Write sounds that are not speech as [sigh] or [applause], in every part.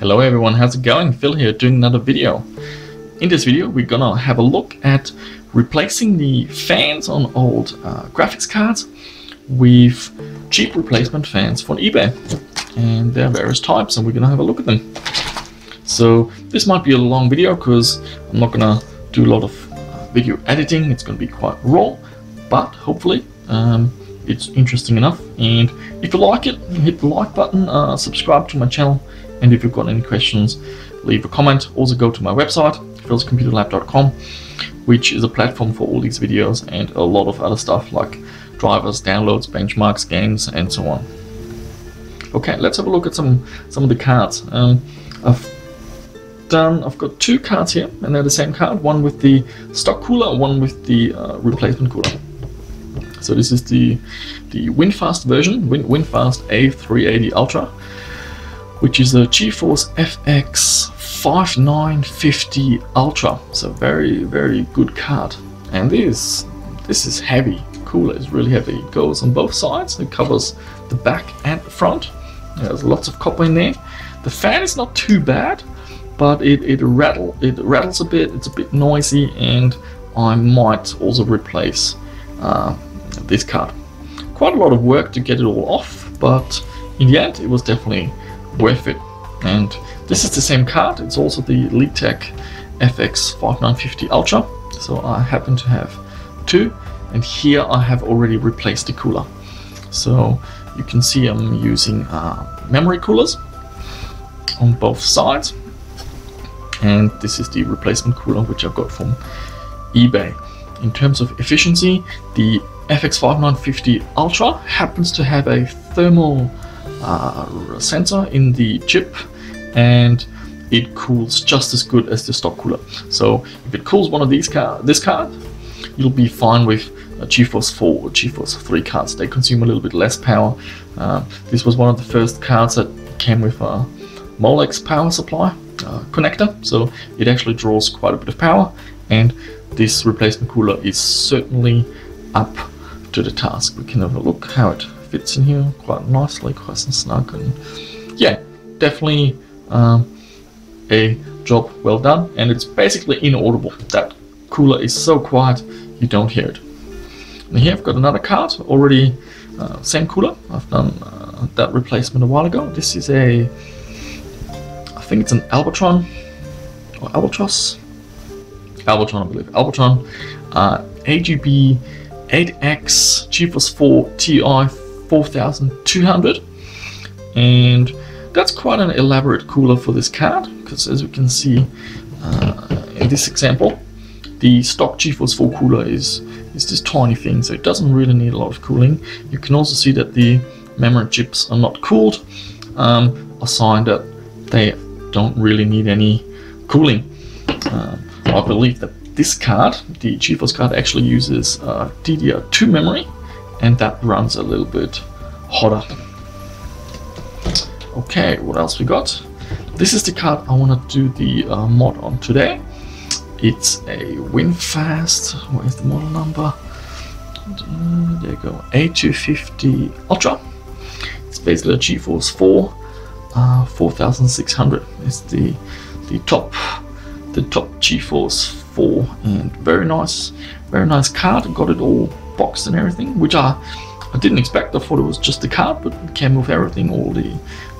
Hello everyone, how's it going? Phil here doing another video. In this video we're gonna have a look at replacing the fans on old uh, graphics cards with cheap replacement fans from eBay. And there are various types and we're gonna have a look at them. So this might be a long video because I'm not gonna do a lot of uh, video editing, it's gonna be quite raw, but hopefully um, it's interesting enough. And if you like it, hit the like button, uh, subscribe to my channel, and if you've got any questions, leave a comment. Also go to my website, philscomputerlab.com, which is a platform for all these videos and a lot of other stuff like drivers, downloads, benchmarks, games, and so on. Okay, let's have a look at some some of the cards. Um, I've done. I've got two cards here, and they're the same card. One with the stock cooler, one with the uh, replacement cooler. So this is the the WinFast version, Win, WinFast A380 Ultra, which is a GeForce FX 5950 Ultra. So very very good card. And this this is heavy. Cooler is really heavy. It goes on both sides. It covers the back and the front. There's lots of copper in there. The fan is not too bad, but it it rattle it rattles a bit. It's a bit noisy, and I might also replace. Uh, this card. Quite a lot of work to get it all off, but in the end it was definitely worth it. And this is the same card, it's also the Leadtek FX 5950 Ultra, so I happen to have two, and here I have already replaced the cooler. So you can see I'm using uh, memory coolers on both sides, and this is the replacement cooler which I've got from eBay. In terms of efficiency, the FX5950 Ultra happens to have a thermal uh, sensor in the chip and it cools just as good as the stock cooler. So if it cools one of these car this card, you'll be fine with a GeForce 4 or GeForce 3 cards. They consume a little bit less power. Uh, this was one of the first cards that came with a Molex power supply uh, connector, so it actually draws quite a bit of power and this replacement cooler is certainly up to the task. We can have a look how it fits in here quite nicely, quite and snug, and yeah, definitely um, a job well done. And it's basically inaudible. That cooler is so quiet you don't hear it. And here I've got another card already, uh, same cooler. I've done uh, that replacement a while ago. This is a, I think it's an Albatron or Albatross. Albatron, I believe. Albatron uh, AGP 8X GeForce 4 Ti 4200 and that's quite an elaborate cooler for this card because as we can see uh, in this example the stock GeForce 4 cooler is is this tiny thing so it doesn't really need a lot of cooling. You can also see that the memory chips are not cooled um, a sign that they don't really need any cooling. Uh, I believe that this card, the GeForce card, actually uses uh, DDR2 memory, and that runs a little bit hotter. Okay, what else we got? This is the card I want to do the uh, mod on today. It's a WinFast. Is the model number? There you go. A250 Ultra. It's basically a GeForce 4 uh, 4600. It's the the top the top GeForce 4 and very nice very nice card got it all boxed and everything which I I didn't expect. I thought it was just a card but it came with everything all the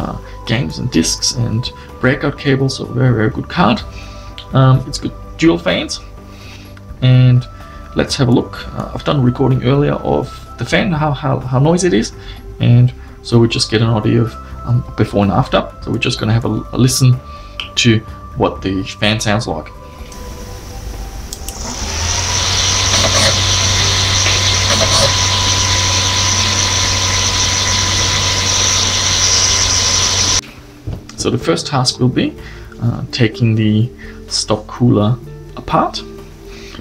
uh, games and discs and breakout cables so very very good card. Um, it's got dual fans. And let's have a look. Uh, I've done a recording earlier of the fan how, how, how noisy it is. And so we just get an idea of um, before and after. So we're just gonna have a, a listen to what the fan sounds like So the first task will be uh, taking the stock cooler apart.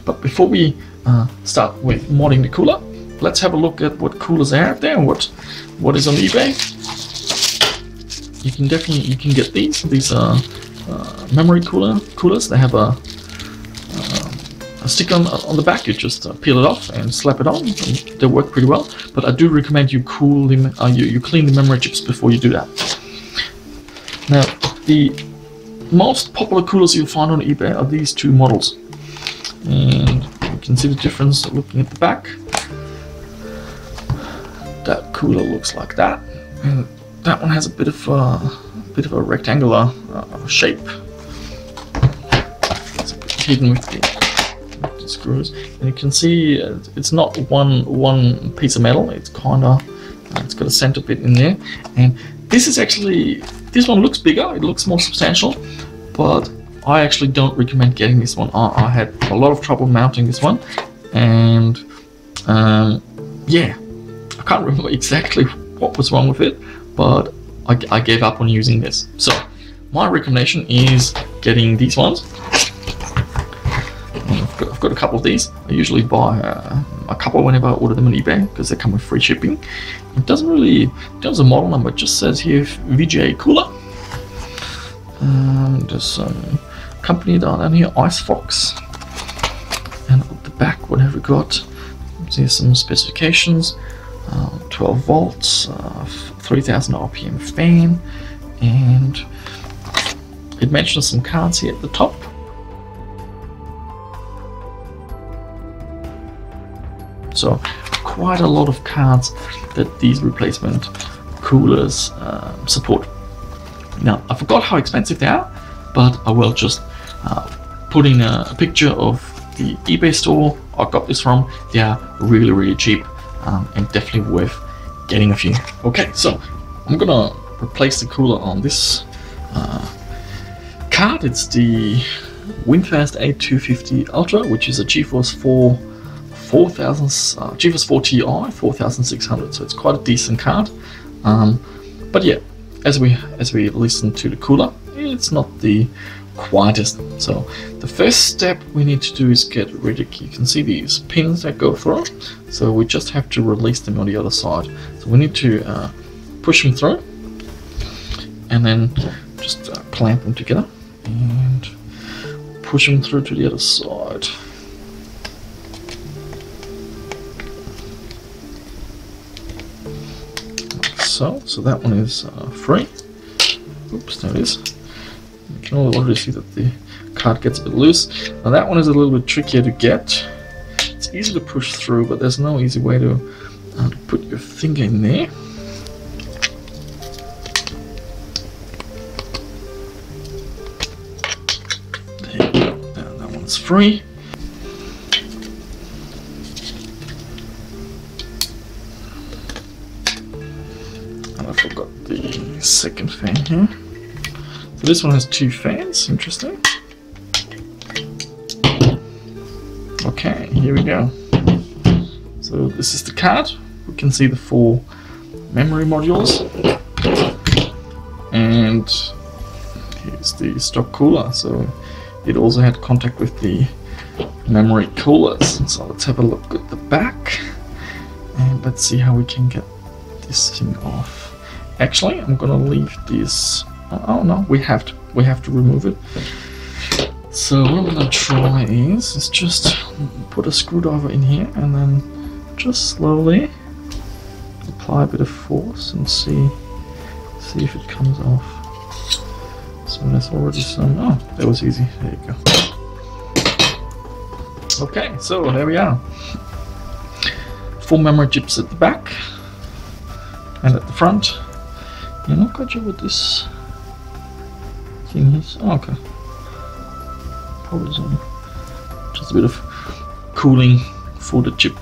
But before we uh, start with modding the cooler, let's have a look at what coolers are out there and what what is on eBay. You can definitely you can get these. These are uh, memory cooler coolers. They have a uh, a sticker on, on the back. You just uh, peel it off and slap it on. they work pretty well. But I do recommend you cool them. Uh, you you clean the memory chips before you do that. Now, the most popular coolers you'll find on eBay are these two models. And you can see the difference looking at the back. That cooler looks like that. And that one has a bit of a, a bit of a rectangular uh, shape. It's a bit hidden with the, with the screws. And you can see uh, it's not one one piece of metal. It's kind of uh, it's got a center bit in there. And this is actually this one looks bigger. It looks more substantial, but I actually don't recommend getting this one. I, I had a lot of trouble mounting this one, and um, yeah, I can't [laughs] remember exactly what was wrong with it, but I, I gave up on using this. So my recommendation is getting these ones. I've got, I've got, a couple of these. I usually buy uh, a couple whenever I order them on eBay because they come with free shipping. It doesn't really, in of model number, it just says here VGA Cooler. Um, there's some company down here, Ice Fox. And at the back, what have we got? Here's some specifications. Uh, 12 volts, uh, 3000 RPM fan, and it mentions some cards here at the top. So quite a lot of cards that these replacement coolers um, support. Now I forgot how expensive they are, but I will just uh, put in a, a picture of the eBay store I got this from. They are really really cheap um, and definitely worth getting a few. Okay, so I'm gonna replace the cooler on this uh, card. It's the WinFast A250 Ultra, which is a GeForce 4 4000 uh, GeForce 4 Ti 4600, so it's quite a decent card. Um, but yeah, as we as we listen to the cooler, it's not the quietest. So the first step we need to do is get rid of, you can see these pins that go through. So we just have to release them on the other side. So we need to uh, push them through and then just uh, clamp them together and push them through to the other side. Like so, so that one is uh, free. Oops, there it is You can already see that the card gets a bit loose. Now that one is a little bit trickier to get. It's easy to push through, but there's no easy way to, uh, put your finger in there. There that one's free. Here. So this one has two fans, interesting. Okay, here we go. So this is the card. We can see the four memory modules. And here's the stock cooler. So it also had contact with the memory coolers. So let's have a look at the back. And let's see how we can get this thing off. Actually, I'm gonna leave this oh, oh no, we have to we have to remove it. So what I'm gonna try is is just put a screwdriver in here and then just slowly apply a bit of force and see see if it comes off. So there's already some oh that was easy. There you go. Okay, so there we are. Full memory chips at the back and at the front. You're not quite sure what this thing is. Oh, okay. Probably some, just a bit of cooling for the chip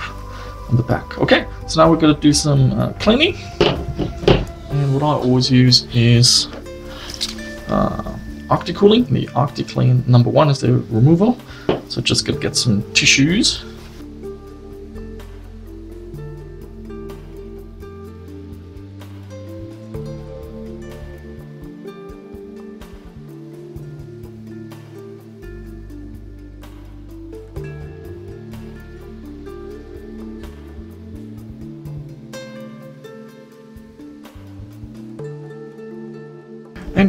on the back. Okay, so now we're going to do some uh, cleaning. And what I always use is uh, Cooling, The ArctiClean number one is the removal. So just gonna get some tissues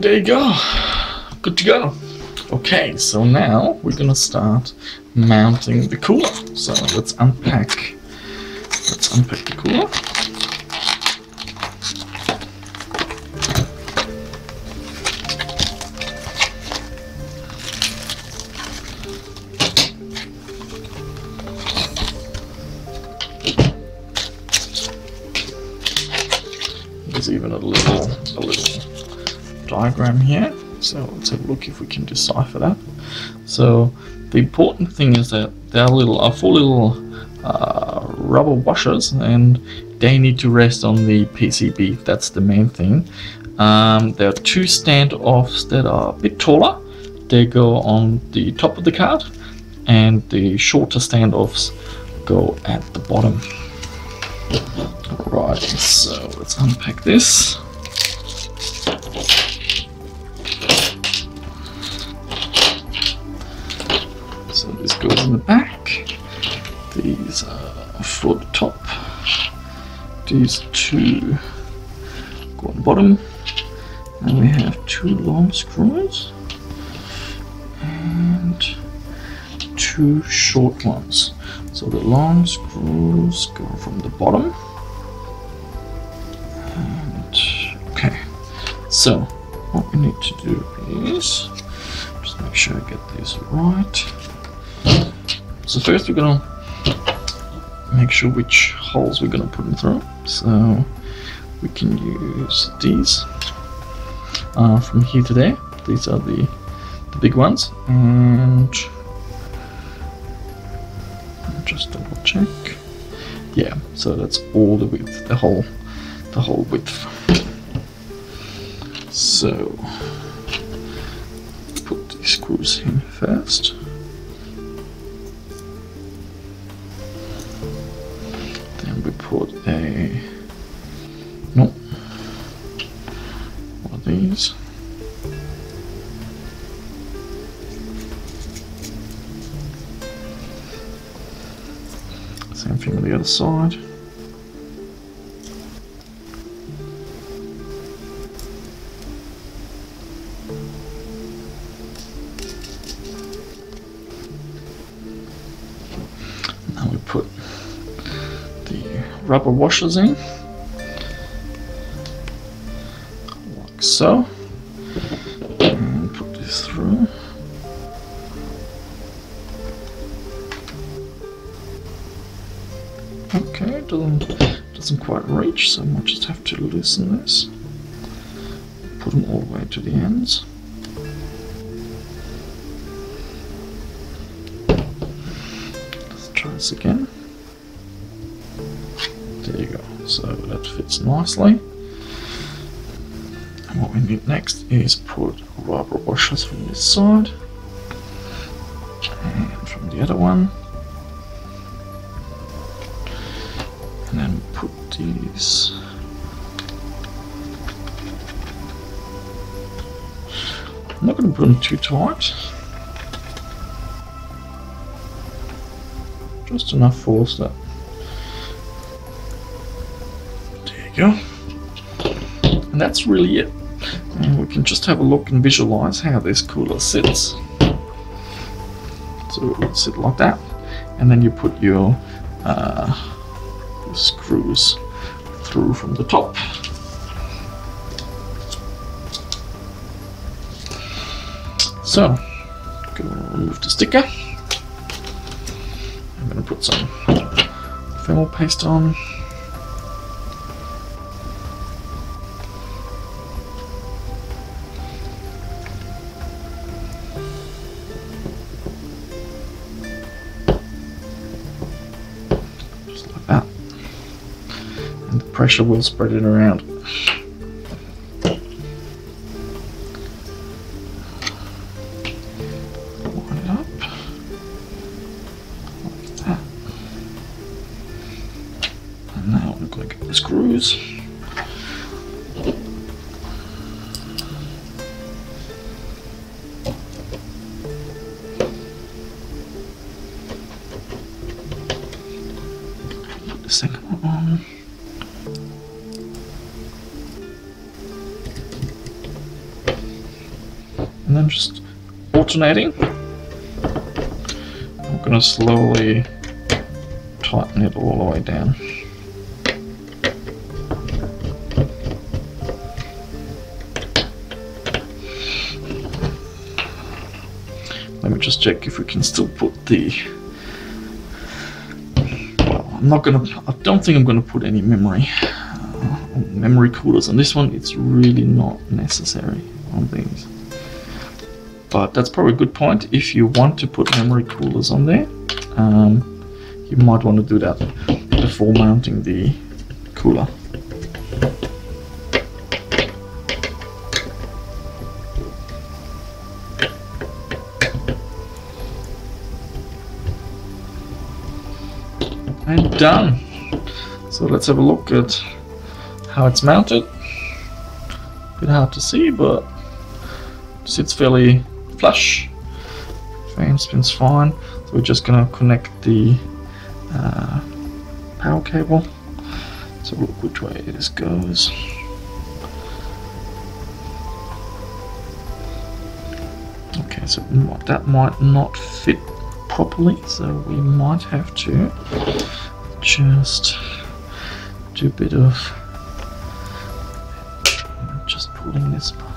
there you go. Good to go. Okay, so now we're gonna start mounting the cooler. So let's unpack let's unpack the cooler. Diagram here. So let's have a look if we can decipher that. So the important thing is that there are little are four little uh, rubber washers and they need to rest on the PCB. That's the main thing. Um, there are two standoffs that are a bit taller. They go on the top of the card and the shorter standoffs go at the bottom. Right, so let's unpack this. This in the back. These are for the top. These two go on the bottom. And we have two long screws and two short ones. So the long screws go from the bottom. And okay, so what we need to do is just make sure I get this right. So first we're gonna make sure which holes we're gonna put them through. So we can use these uh, from here to there. These are the the big ones and just double check. Yeah, so that's all the width, the whole, the whole width. So put these screws in first. Other side. Now we put the rubber washers in, like so, reach, so I might just have to loosen this. Put them all the way to the ends. Let's try this again. There you go. So that fits nicely. And what we need next is put rubber washers from this side and from the other one. I'm not going to put them too tight just enough force that there you go. And that's really it. And we can just have a look and visualize how this cooler sits. So it would sit like that. And then you put your uh, screws through from the top. So, remove the sticker. I'm gonna put some thermal paste on. Just like that and the pressure will spread it around. Get the screws. Second one on. and then just alternating. I'm going to slowly tighten it all the way down. Just check if we can still put the. I'm not gonna. I don't think I'm gonna put any memory. Uh, memory coolers. On this one, it's really not necessary on these. But that's probably a good point. If you want to put memory coolers on there, um, you might want to do that before mounting the cooler. And done. So let's have a look at how it's mounted. A Bit hard to see, but sits fairly flush. Fan spins fine. So we're just gonna connect the uh, power cable. So look which way this goes. Okay, so that might not fit properly, so we might have to just do a bit of just pulling this part.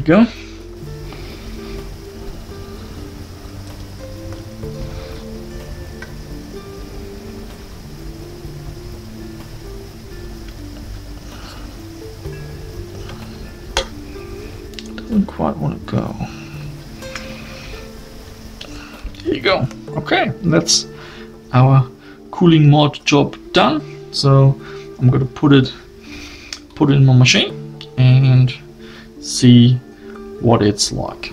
You go. Doesn't quite want to go. There you go. Okay, that's our cooling mod job done. So I'm gonna put it put it in my machine and see what it's like.